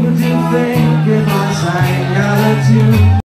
you think if I sang out of tune